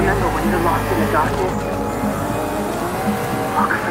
Remember when you're lost in the darkness? Walk.